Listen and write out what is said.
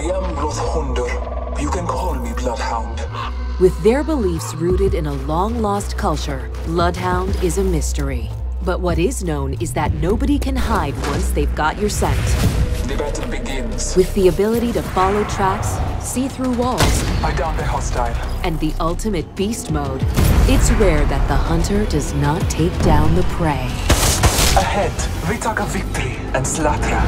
I am Blóðhundr. You can call me Bloodhound. With their beliefs rooted in a long-lost culture, Bloodhound is a mystery. But what is known is that nobody can hide once they've got your scent. The battle begins. With the ability to follow tracks, see through walls, I down the hostile. and the ultimate beast mode, it's rare that the hunter does not take down the prey. Ahead, we talk of Victory and Slatra.